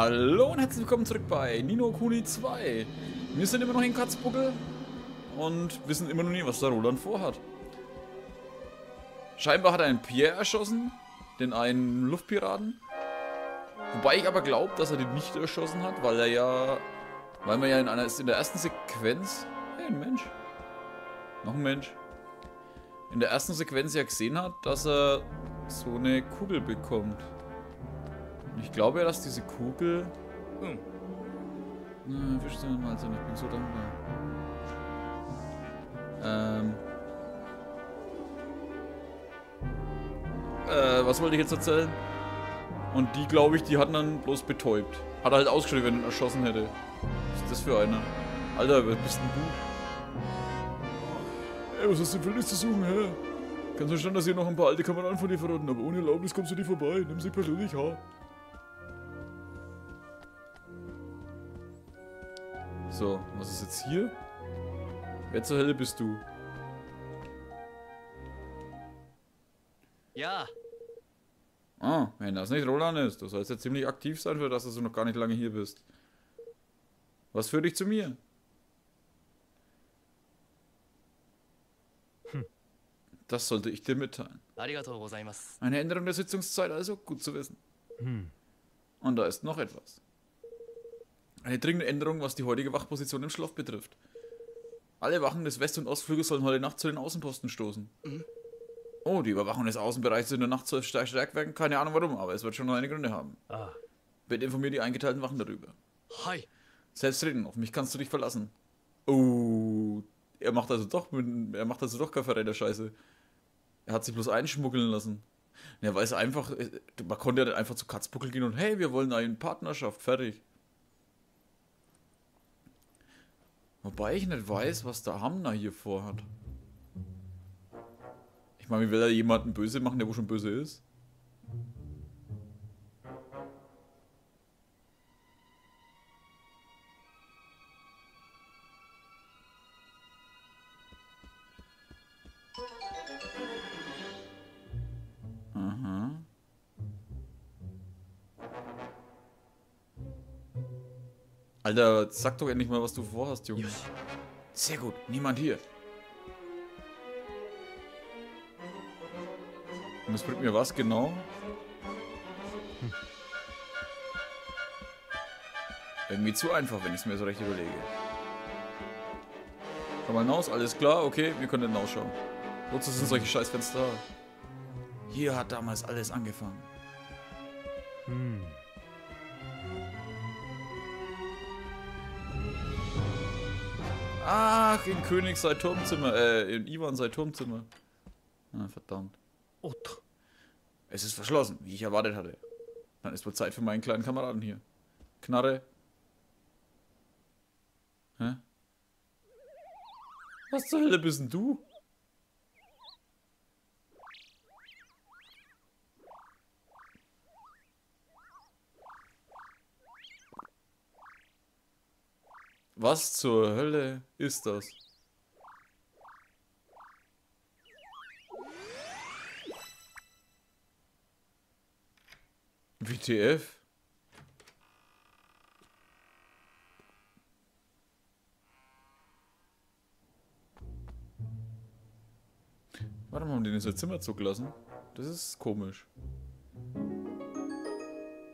Hallo und herzlich willkommen zurück bei Nino Kuni 2. Wir sind immer noch in Katzbuckel und wissen immer noch nie, was der Roland vorhat. Scheinbar hat er einen Pierre erschossen, den einen Luftpiraten. Wobei ich aber glaube, dass er den nicht erschossen hat, weil er ja, weil man ja in einer in der ersten Sequenz, hey, ein Mensch, noch ein Mensch, in der ersten Sequenz ja gesehen hat, dass er so eine Kugel bekommt. Und ich glaube ja, dass diese Kugel. Hm. Na, wischt mal so, ich bin so dankbar. Ähm. Äh, was wollte ich jetzt erzählen? Und die, glaube ich, die hatten dann bloß betäubt. Hat er halt ausgeschrieben, wenn er erschossen hätte. Was ist das für einer? Alter, wer bist denn du? Ey, was hast du für nichts zu suchen, hä? Kannst verstanden, dass hier noch ein paar alte Kameraden von dir verraten, aber ohne Erlaubnis kommst du nicht vorbei. Nimm sie persönlich, ha? So, was ist jetzt hier? Wer zur Hölle bist du? Ja. Ah, wenn das nicht Roland ist, du sollst ja ziemlich aktiv sein, für das dass du noch gar nicht lange hier bist. Was führt dich zu mir? Hm. Das sollte ich dir mitteilen. Eine Änderung der Sitzungszeit, also gut zu wissen. Hm. Und da ist noch etwas. Eine dringende Änderung, was die heutige Wachposition im Schloss betrifft. Alle Wachen des West- und Ostflügels sollen heute Nacht zu den Außenposten stoßen. Mhm. Oh, die Überwachung des Außenbereichs in der Nacht stärkt werden. Keine Ahnung warum, aber es wird schon noch eine Gründe haben. Ah. Bitte informiere die eingeteilten Wachen darüber. Hi. Selbstredend, auf mich kannst du dich verlassen. Oh, er macht also doch, mit, er macht also doch keine der Scheiße. Er hat sich bloß einschmuggeln lassen. Er weiß einfach, äh, man konnte ja dann einfach zu Katzbuckel gehen und hey, wir wollen eine Partnerschaft, fertig. Wobei ich nicht weiß, was der Hamner hier vorhat. Ich meine, wie will er jemanden böse machen, der wo schon böse ist? Alter, sag doch endlich mal, was du vorhast, Junge. Sehr gut, niemand hier. Und das bringt mir was genau? Hm. Irgendwie zu einfach, wenn ich es mir so recht überlege. Schau mal hinaus, alles klar, okay, wir können hinausschauen. Wozu sind solche Scheißfenster Hier hat damals alles angefangen. Hm. Ach, in König sei Turmzimmer, äh, in Ivan sei Turmzimmer. Ah, verdammt. Ot. Es ist verschlossen, wie ich erwartet hatte. Dann ist wohl Zeit für meinen kleinen Kameraden hier. Knarre. Hä? Was zur Hölle bist denn du? Was zur Hölle ist das? WTF? Warte mal, haben die in sein Zimmer zugelassen? Das ist komisch.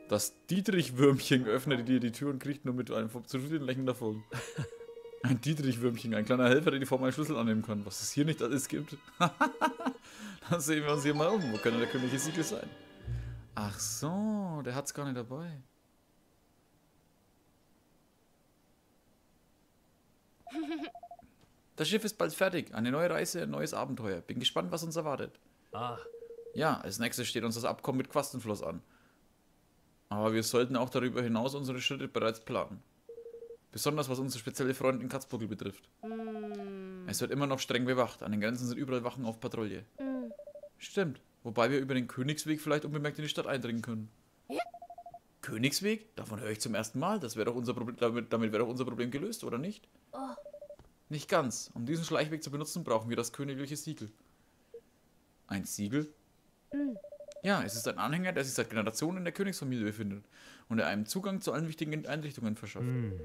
Das Dietrich-Würmchen öffnet dir die Tür und kriegt nur mit einem absoluten Lächeln davon. Ein Dietrich-Würmchen, ein kleiner Helfer, der die Form einen Schlüssel annehmen kann. Was es hier nicht alles gibt. Dann sehen wir uns hier mal um. Wo könnte der königliche Siegel sein? Ach so, der hat's gar nicht dabei. Das Schiff ist bald fertig. Eine neue Reise, ein neues Abenteuer. Bin gespannt, was uns erwartet. Ah. Ja, als nächstes steht uns das Abkommen mit Quastenfloss an. Aber wir sollten auch darüber hinaus unsere Schritte bereits planen. Besonders was unsere spezielle Freundin in Katzbuckel betrifft. Mm. Es wird immer noch streng bewacht. An den Grenzen sind überall Wachen auf Patrouille. Mm. Stimmt. Wobei wir über den Königsweg vielleicht unbemerkt in die Stadt eindringen können. Ja. Königsweg? Davon höre ich zum ersten Mal. Das wäre doch unser Problem, damit, damit wäre doch unser Problem gelöst, oder nicht? Oh. Nicht ganz. Um diesen Schleichweg zu benutzen, brauchen wir das königliche Siegel. Ein Siegel? Mm. Ja, es ist ein Anhänger, der sich seit Generationen in der Königsfamilie befindet und der einem Zugang zu allen wichtigen Einrichtungen verschafft. Hm.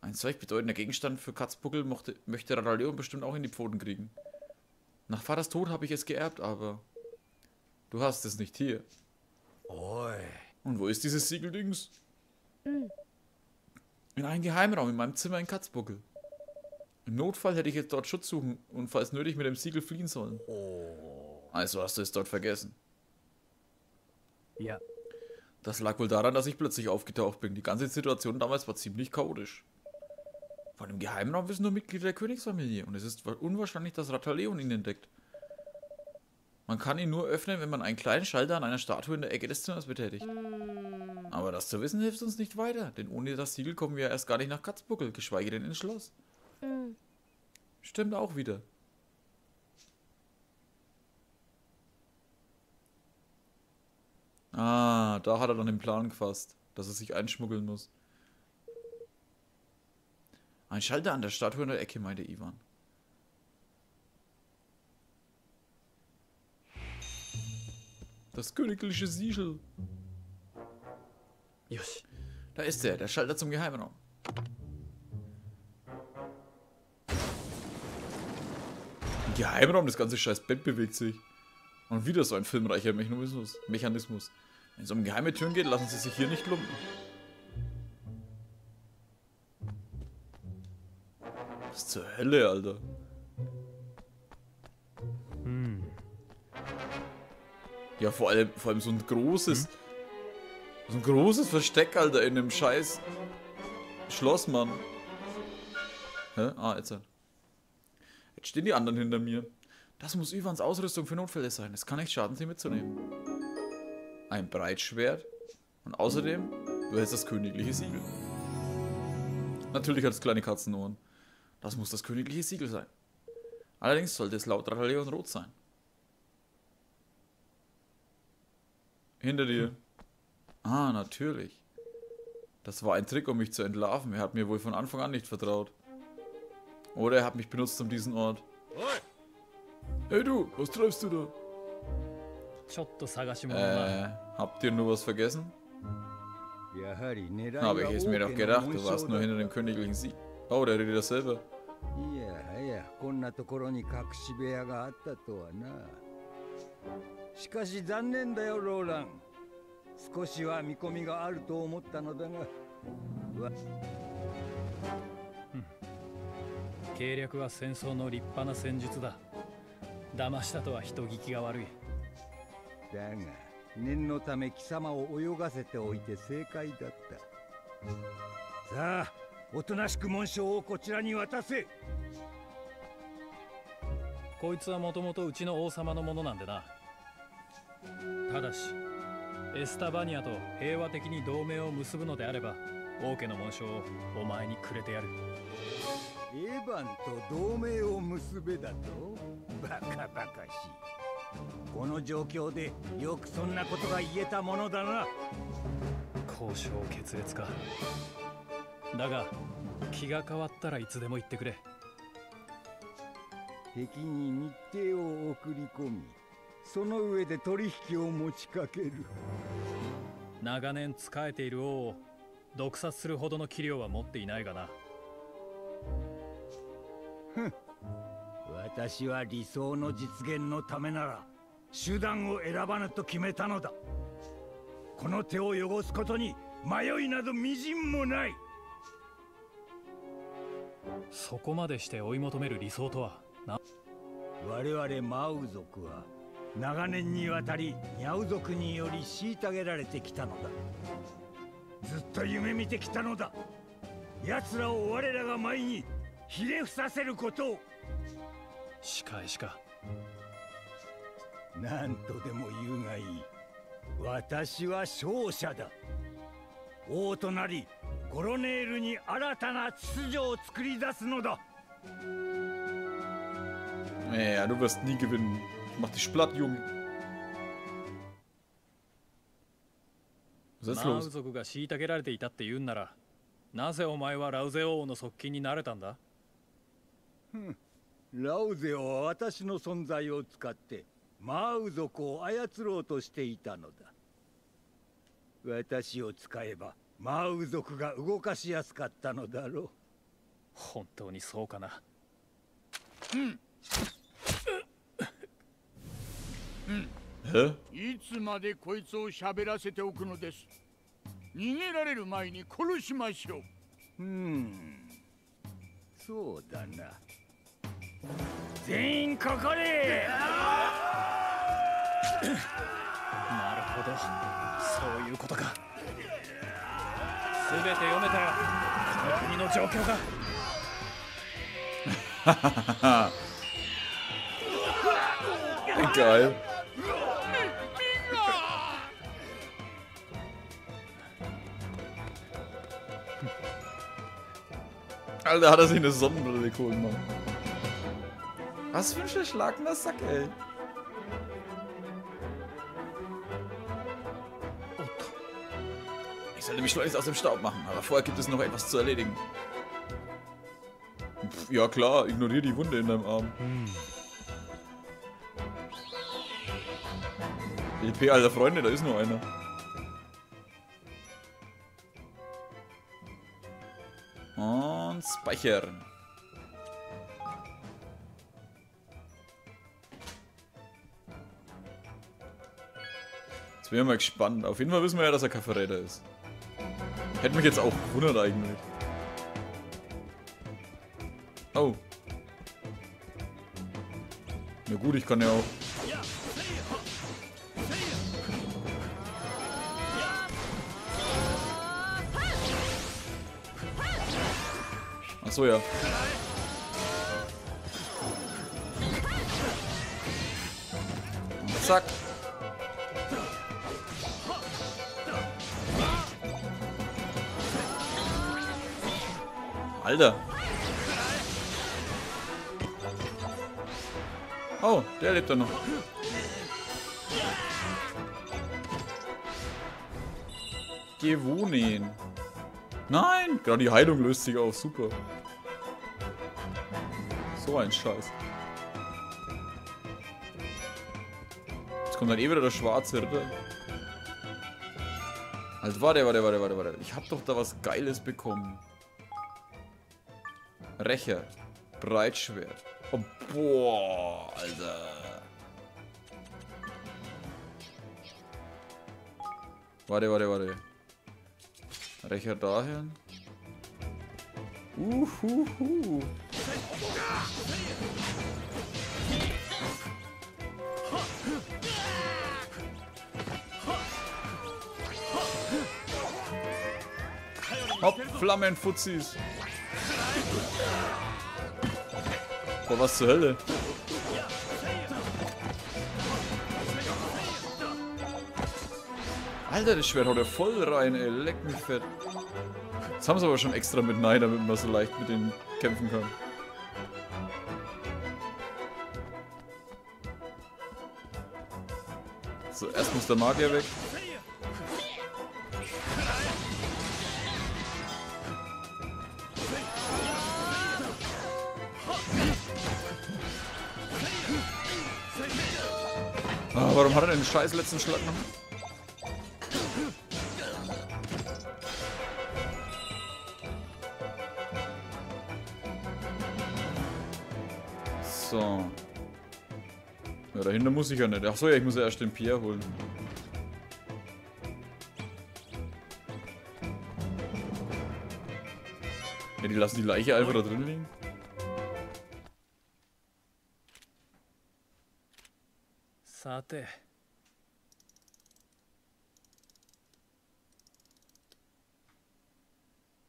Ein solch bedeutender Gegenstand für Katzbuckel mochte, möchte Radaleon bestimmt auch in die Pfoten kriegen. Nach Vaters Tod habe ich es geerbt, aber du hast es nicht hier. Oi. Und wo ist dieses Siegeldings? In einem Geheimraum in meinem Zimmer in Katzbuckel. Im Notfall hätte ich jetzt dort Schutz suchen und falls nötig mit dem Siegel fliehen sollen. Also hast du es dort vergessen. Ja. Das lag wohl daran, dass ich plötzlich aufgetaucht bin. Die ganze Situation damals war ziemlich chaotisch. Von dem Geheimraum wissen nur Mitglieder der Königsfamilie und es ist unwahrscheinlich, dass Rataleon ihn entdeckt. Man kann ihn nur öffnen, wenn man einen kleinen Schalter an einer Statue in der Ecke des Zimmers betätigt. Aber das zu wissen hilft uns nicht weiter, denn ohne das Siegel kommen wir erst gar nicht nach Katzbuckel, geschweige denn ins Schloss. Stimmt auch wieder. Ah, da hat er dann den Plan gefasst, dass er sich einschmuggeln muss. Ein Schalter an der Statue in der Ecke, meinte Ivan. Das königliche Siegel. よし。Da ist er, der Schalter zum Geheimraum. Im Geheimraum, das ganze scheiß Bett bewegt sich. Und wieder so ein filmreicher Mechanismus. Mechanismus. Wenn es um geheime Türen geht, lassen sie sich hier nicht lumpen. Was zur Hölle, Alter? うん。Ja, vor allem, vor allem so ein großes. So ein großes Versteck, Alter, in einem scheiß Schloss, Mann. Hä? Ah, jetzt. Jetzt stehen die anderen hinter mir. Das muss Ivans Ausrüstung für Notfälle sein. Es kann nicht schaden, sie mitzunehmen. Ein Breitschwert. Und außerdem, du hältst das königliche Siegel. Natürlich hat es kleine Katzenohren. Das muss das königliche Siegel sein. Allerdings sollte es laut Rataleon rot sein. Hinter dir. Ah, natürlich. Das war ein Trick, um mich zu entlarven. Er hat mir wohl von Anfang an nicht vertraut. Oder er hat mich benutzt um diesen Ort. Hey du, was treibst du da? ちょっと探し物な。Äh, habt ihr nur was vergessen? Habe ich es mir doch gedacht, 紋 du 章 warst nur だ hinter dem königlichen Sieg. Oh, der redet dasselbe. いやはやこんなところに隠し部屋があったとはなしかし残念だよローラン少しは見込みがあると思ったのだがわ計略は戦争の立派な戦術だ。騙したとは人聞きが悪い。だが念のため貴様を泳がせておいて正解だったさあおとなしく紋章をこちらに渡せこいつはもともとうちの王様のものなんでな。ただし、エスタバニアと平和的に同盟を結ぶのであれば、王家の紋章をお前にくれてやる。エヴァンと同盟を結べだと？バカバカしいこの状況でよくそんなことが言えたものだな交渉決裂か。だが、気が変わったらいつでも言ってくれ。敵に日程を送り込みその上で取引を持ちかける長年仕えている王を毒殺するほどの器量は持っていないがな。私は理想の実現のためなら手段を選ばぬと決めたのだ。この手を汚すことに迷いなどみじんもない。そこまでして追い求める理想とはな我々マウ族は長年にわたりニャウ族により虐げられてきたのだ。ずっと夢見てきたのだ。奴らを我らが前にひれ伏させることを。仕返しか何とでも言うがいい私は勝者だ王となりコロネールに新たな秩序を作り出すのだ Ja, du wirst nie gewinnen. Mach dich platt, Junge. Was ist los? 族が虐げられていたって言うんならなぜお前はラウゼ王の側近になれたんだラウゼオは私の存在を使ってマウ族を操ろうとしていたのだ。私を使えばマウ族が動かしやすかったのだろう。本当にそうかな。Hä? いつまでこいつを喋らせておくのです。逃げられる前に殺しましょう。うん。そうだな。全員かかれなるほどそういうことか全て読めたよこの国の状況が Geil. Alter, hat er sich eine Sonnenbrille geholt, Mann. Was für ein verschlagener Sack, ey. Sollte mich schleunigst aus dem Staub machen, aber vorher gibt es noch etwas zu erledigen. Pff, ja klar, ignoriere die Wunde in deinem Arm. EP, alter Freunde, da ist nur einer. Und speichern. Jetzt bin ich mal gespannt. Auf jeden Fall wissen wir ja, dass er kein Verräter ist. Hätte mich jetzt auch gewundert eigentlich. Oh. Na gut, ich kann ja auch Ach so, ja. Zack. Alter. Oh, der lebt da noch. Gewohnen. Nein! Gerade die Heilung löst sich auf. Super. So ein Scheiß. Jetzt kommt dann eh wieder der schwarze Ritter. Also warte, warte, warte, warte, warte. Ich hab doch da was Geiles bekommen. Rächer. Breitschwert. Oh, boah, Alter. Warte, warte, warte. Rächer dahin. Uhuhu. Hopp, Flammenfuzis. Boah, was zur Hölle? Alter, das Schwert haut ja voll rein, ey. Leck mich fett. Das haben sie aber schon extra mit Nein, damit man so leicht mit denen kämpfen kann. So, erst muss der Magier weg. Ah, warum hat er den scheiß letzten Schlag noch? So. Ja, dahinter muss ich ja nicht. Achso, ja, ich muss ja erst den Pierre holen. Ja, die lassen die Leiche einfach da drin liegen. さて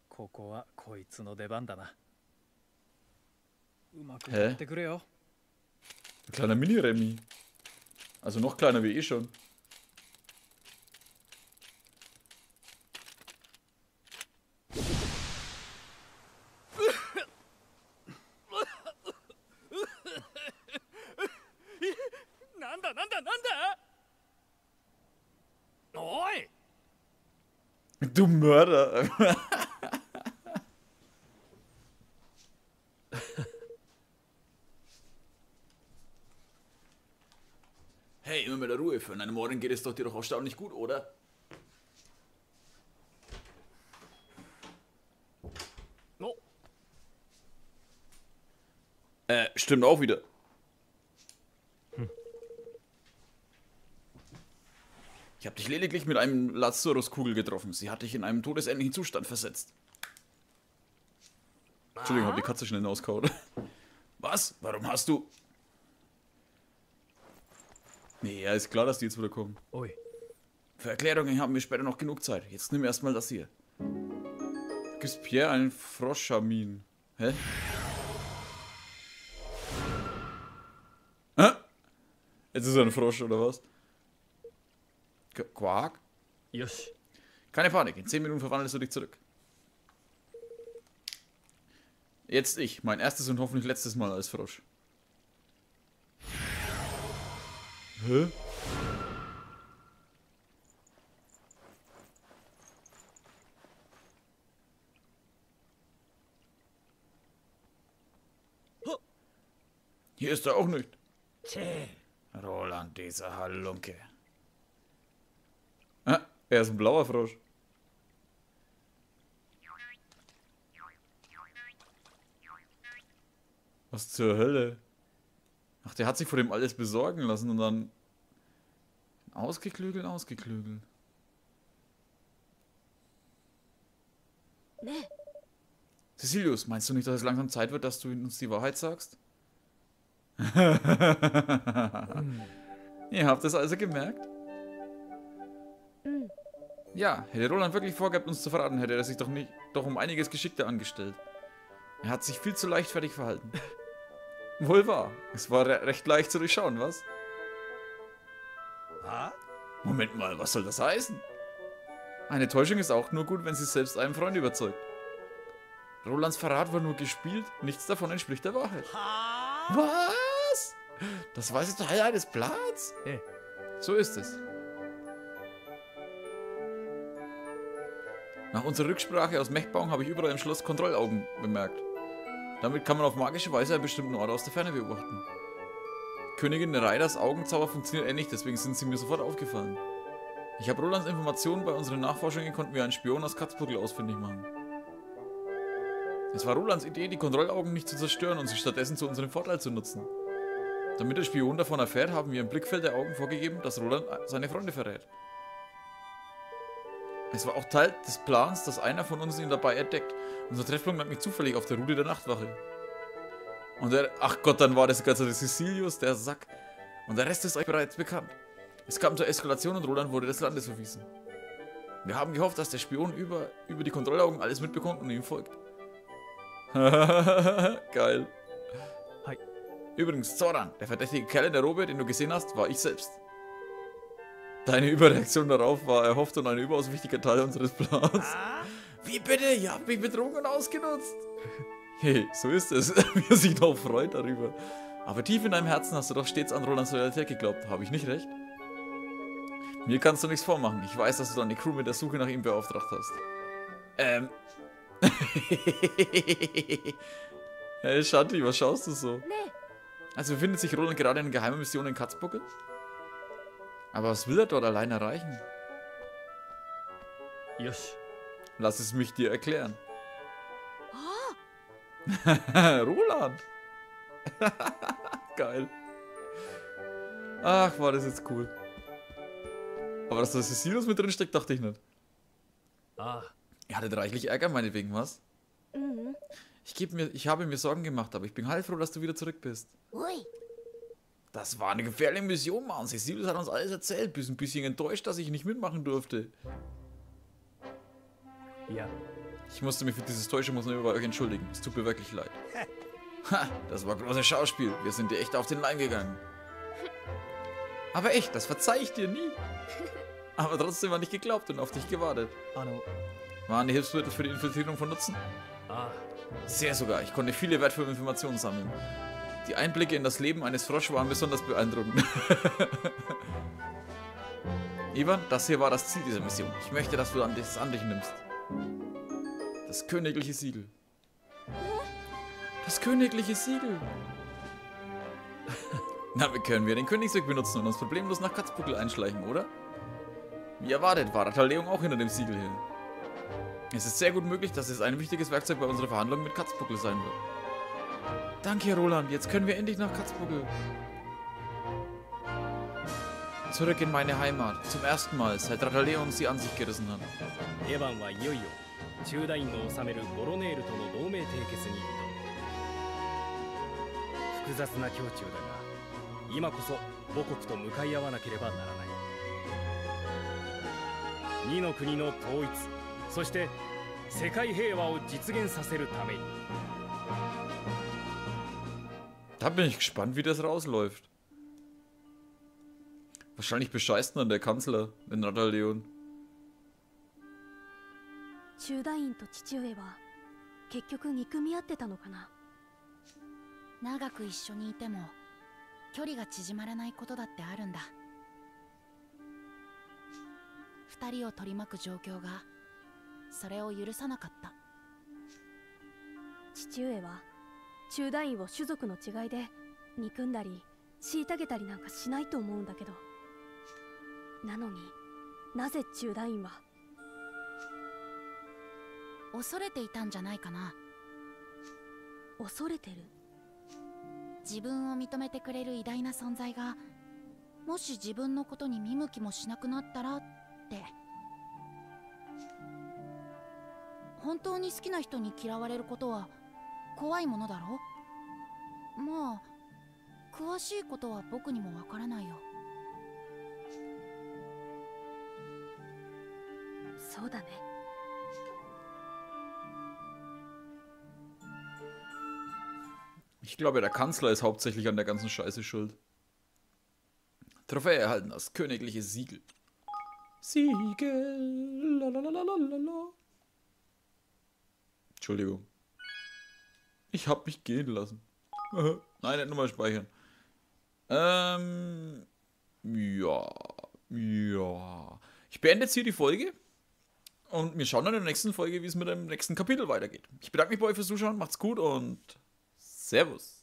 ここはこいつの出番だな。うまくやってくれよ。Ein kleiner Mini-Remy. Also noch kleiner wie eh schon. Mörder. Hey, immer mit der Ruhe. Für einen Morgen geht es doch dir doch erstaunlich gut, oder? Oh. Äh, stimmt auch wieder. Ich habe dich lediglich mit einem Lazarus-Kugel getroffen. Sie hat dich in einen todesähnlichen Zustand versetzt. Entschuldigung, hab die Katze schnell auskaut. Was? Warum hast du... Nee, ja, ist klar, dass die jetzt wieder kommen. おい Für Erklärungen haben wir später noch genug Zeit. Jetzt nimm erstmal das hier. Gibst Pierre einen Froschschamin. Hä? Hä? Jetzt ist er ein Frosch, oder was? Qu- Quark? よし Keine Panik, in 10 Minuten verwandelst du dich zurück. Jetzt ich, mein erstes und hoffentlich letztes Mal als Frosch. Hä? Hier ist er auch nicht. Roland, dieser Halunke. Er ist ein blauer Frosch. Was zur Hölle? Ach, der hat sich vor dem alles besorgen lassen und dann ausgeklügelt, ausgeklügelt. Cecilius, meinst du nicht, dass es langsam Zeit wird, dass du uns die Wahrheit sagst? Ihr habt es also gemerkt? Ja, hätte Roland wirklich vorgehabt, uns zu verraten, hätte er sich doch nicht doch um einiges geschickter angestellt. Er hat sich viel zu leichtfertig verhalten. Wohl wahr. Es war re recht leicht zu durchschauen, was? ah? Moment mal, was soll das heißen? Eine Täuschung ist auch nur gut, wenn sie selbst einen Freund überzeugt. Rolands Verrat war nur gespielt, nichts davon entspricht der Wahrheit. Was? Das war jetzt Teil eines Plans? Eh. So ist es. Nach unserer Rücksprache aus Mechbaum habe ich überall im Schloss Kontrollaugen bemerkt. Damit kann man auf magische Weise einen bestimmten Ort aus der Ferne beobachten. Königin Raiders Augenzauber funktioniert ähnlich, deswegen sind sie mir sofort aufgefallen. Ich habe Rolands Informationen bei unseren Nachforschungen konnten wir einen Spion aus Katzbuckel ausfindig machen. Es war Rolands Idee, die Kontrollaugen nicht zu zerstören und sie stattdessen zu unserem Vorteil zu nutzen. Damit der Spion davon erfährt, haben wir im Blickfeld der Augen vorgegeben, dass Roland seine Freunde verrät. Es war auch Teil des Plans, dass einer von uns ihn dabei entdeckt. Unser Treffpunkt lag nicht zufällig auf der Route der Nachtwache. Und der, ach Gott, dann war das ganze Cecilius, der Sack. Und der Rest ist euch bereits bekannt. Es kam zur Eskalation und Roland wurde des Landes verwiesen. Wir haben gehofft, dass der Spion über, über die Kontrollaugen alles mitbekommt und ihm folgt. Geil. Hi. Übrigens, Zoran, der verdächtige Kerl in der Robe, den du gesehen hast, war ich selbst. Deine Überreaktion darauf war erhofft und ein überaus wichtiger Teil unseres Plans. Wie bitte? Ihr habt mich betrogen und ausgenutzt. Hey, so ist es. Wie er sich doch freut darüber. Aber tief in deinem Herzen hast du doch stets an Rolands Loyalität geglaubt. Habe ich nicht recht? Mir kannst du nichts vormachen. Ich weiß, dass du deine Crew mit der Suche nach ihm beauftragt hast. Ähm. hey, Shanti, was schaust du so? Also befindet sich Roland gerade in einer geheimen Mission in Katzbuckel? Aber was will er dort allein erreichen? Yes. Lass es mich dir erklären. Oh. Roland. Geil. Ach, war das jetzt cool. Aber dass da Cecilius mit drin steckt, dachte ich nicht. Ah. Ihr hattet reichlich Ärger, meinetwegen, was? Mhm. Ich, mir, ich habe mir Sorgen gemacht, aber ich bin heilfroh, dass du wieder zurück bist. Ui. Das war eine gefährliche Mission, Mann. Sie hat uns alles erzählt. Bist ein bisschen enttäuscht, dass ich nicht mitmachen durfte. Ja. Ich musste mich für dieses Täuschen Täuschungsmanöver bei euch entschuldigen. Es tut mir wirklich leid. ha, das war großes Schauspiel. Wir sind dir echt auf den Leim gegangen. Aber echt, das verzeih ich dir nie. Aber trotzdem war nicht geglaubt und auf dich gewartet. Ah, Anno. Waren die Hilfsmittel für die Infiltrierung von Nutzen? Ah. Sehr sogar. Ich konnte viele wertvolle Informationen sammeln. Die Einblicke in das Leben eines Frosch waren besonders beeindruckend. Ivan, das hier war das Ziel dieser Mission. Ich möchte, dass du das an dich nimmst. Das königliche Siegel. Das königliche Siegel. Na, können wir den Königsweg benutzen und uns problemlos nach Katzbuckel einschleichen, oder? Wie erwartet, war Rataleon auch hinter dem Siegel her. Es ist sehr gut möglich, dass es ein wichtiges Werkzeug bei unserer Verhandlung mit Katzbuckel sein wird. Danke, Roland. Jetzt können wir endlich nach Katzbuckel. Zurück in meine Heimat. Zum ersten Mal, seit Rataleon sie an sich gerissen hat. エヴァンはいよいよチューダインの治めるボロネールとの同盟締結に挑む複雑な胸中だが今こそ母国と向かい合わなければならない二の国の統一そして世界平和を実現させるために Da bin ich gespannt, wie das rausläuft. Wahrscheinlich bescheißt dann der Kanzler, den Rataleon. チューダインと父上は結局憎み合ってたのかな長く一緒にいても距離が縮まらないことだってあるんだ二人を取り巻く状況がそれを許さなかった父上はチューダインを種族の違いで憎んだり虐げたりなんかしないと思うんだけど。なのになぜチューダインは？恐れていたんじゃないかな。恐れてる？自分を認めてくれる偉大な存在がもし自分のことに見向きもしなくなったらって。本当に好きな人に嫌われることは怖いものだろまあ詳しいことは僕にもわからないよそうだね Ich glaube, der Kanzler ist hauptsächlich an der ganzen Scheiße schuld. Trophäe erhalten das königliche Siegel. Siegel. Lalalala. Entschuldigung. Ich hab mich gehen lassen. Nein, nicht nochmal speichern. Ähm. Ja. Ja. Ich beende jetzt hier die Folge. Und wir schauen dann in der nächsten Folge, wie es mit dem nächsten Kapitel weitergeht. Ich bedanke mich bei euch fürs Zuschauen. Macht's gut und Servus.